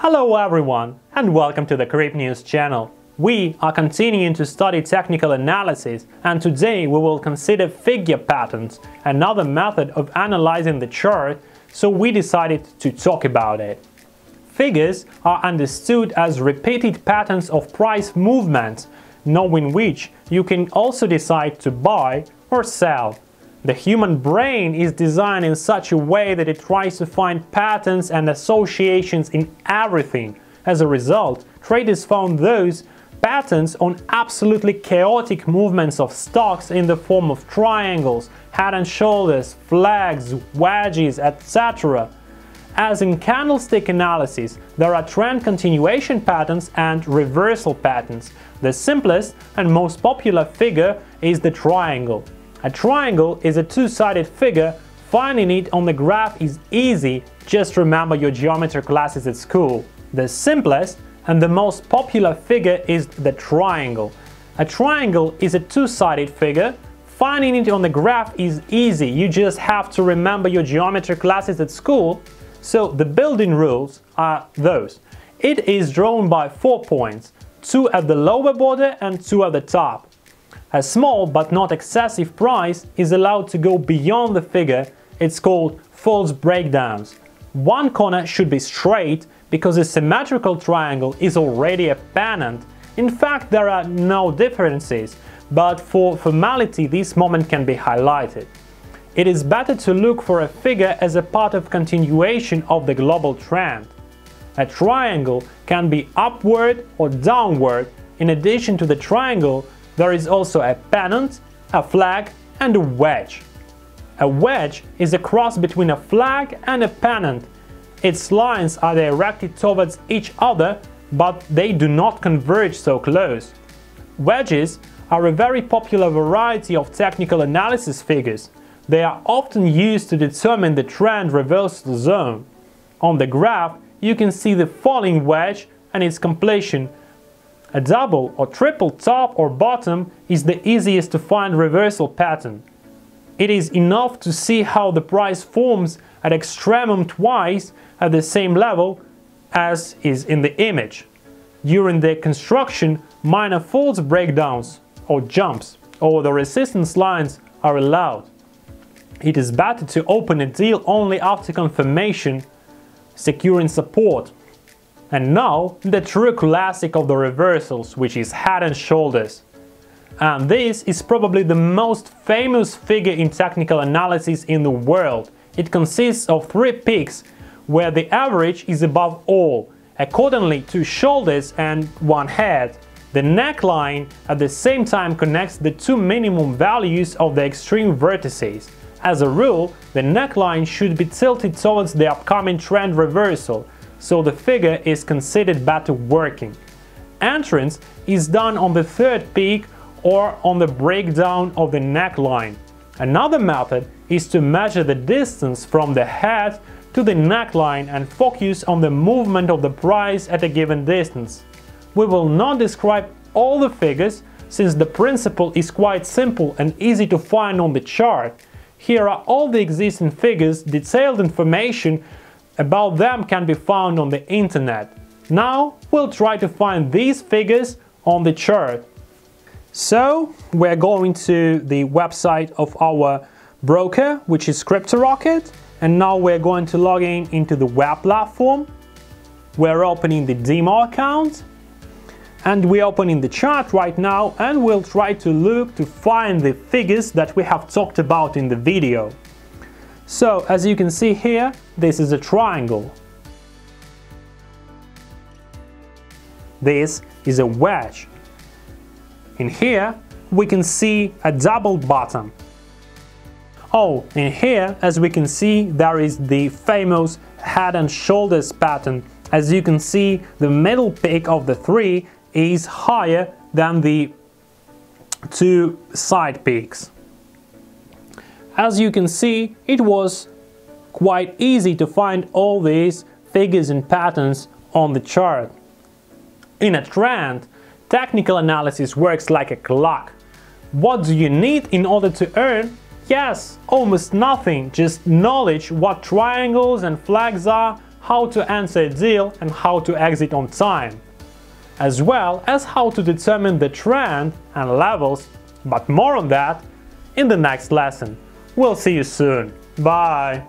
Hello everyone and welcome to the CrypNews channel. We are continuing to study technical analysis and today we will consider figure patterns, another method of analyzing the chart, so we decided to talk about it. Figures are understood as repeated patterns of price movements, knowing which you can also decide to buy or sell. The human brain is designed in such a way that it tries to find patterns and associations in everything. As a result, traders found those patterns on absolutely chaotic movements of stocks in the form of triangles, head and shoulders, flags, wedges, etc. As in candlestick analysis, there are trend continuation patterns and reversal patterns. The simplest and most popular figure is the triangle. A triangle is a two-sided figure. Finding it on the graph is easy, just remember your geometry classes at school. The simplest and the most popular figure is the triangle. A triangle is a two-sided figure. Finding it on the graph is easy, you just have to remember your geometry classes at school. So the building rules are those. It is drawn by four points, two at the lower border and two at the top. A small but not excessive price is allowed to go beyond the figure, it's called false breakdowns. One corner should be straight because a symmetrical triangle is already a pennant. In fact, there are no differences, but for formality this moment can be highlighted. It is better to look for a figure as a part of continuation of the global trend. A triangle can be upward or downward. In addition to the triangle, there is also a pennant, a flag and a wedge. A wedge is a cross between a flag and a pennant. Its lines are directed towards each other, but they do not converge so close. Wedges are a very popular variety of technical analysis figures. They are often used to determine the trend reversal zone. On the graph, you can see the falling wedge and its completion a double or triple top or bottom is the easiest to find reversal pattern. It is enough to see how the price forms at extremum twice at the same level as is in the image. During the construction, minor false breakdowns or jumps or the resistance lines are allowed. It is better to open a deal only after confirmation, securing support and now, the true classic of the reversals, which is Head and Shoulders. And this is probably the most famous figure in technical analysis in the world. It consists of three peaks, where the average is above all, accordingly two shoulders and one head. The neckline at the same time connects the two minimum values of the extreme vertices. As a rule, the neckline should be tilted towards the upcoming trend reversal, so the figure is considered better working. Entrance is done on the third peak or on the breakdown of the neckline. Another method is to measure the distance from the head to the neckline and focus on the movement of the price at a given distance. We will not describe all the figures since the principle is quite simple and easy to find on the chart. Here are all the existing figures, detailed information about them can be found on the internet. Now we'll try to find these figures on the chart. So we're going to the website of our broker, which is CryptoRocket, and now we're going to log in into the web platform. We're opening the demo account and we're opening the chart right now and we'll try to look to find the figures that we have talked about in the video. So, as you can see here, this is a triangle. This is a wedge. In here, we can see a double bottom. Oh, in here, as we can see, there is the famous head and shoulders pattern. As you can see, the middle peak of the three is higher than the two side peaks. As you can see, it was quite easy to find all these figures and patterns on the chart. In a trend, technical analysis works like a clock. What do you need in order to earn? Yes, almost nothing, just knowledge what triangles and flags are, how to answer a deal and how to exit on time, as well as how to determine the trend and levels, but more on that in the next lesson. We'll see you soon. Bye!